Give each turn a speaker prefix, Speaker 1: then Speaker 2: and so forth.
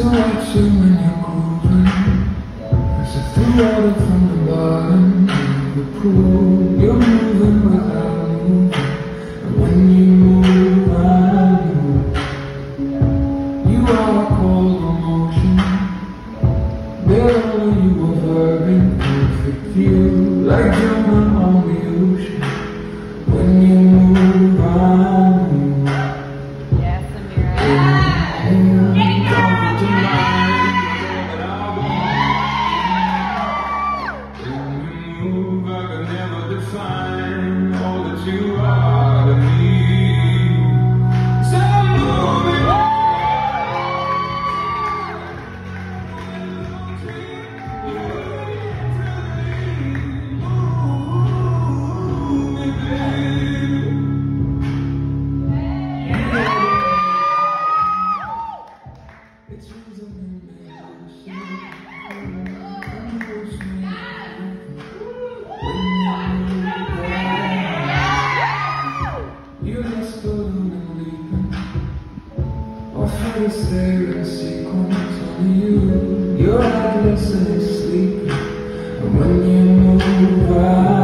Speaker 1: to watch you when you're grooving. As if the water from the bottom of the pool, you're moving without moving. And when you move, I move. You are cold emotion. Barely you a verb in perfect view, like jumping eyes there and she
Speaker 2: on you
Speaker 1: You're headless and sleeping when you move out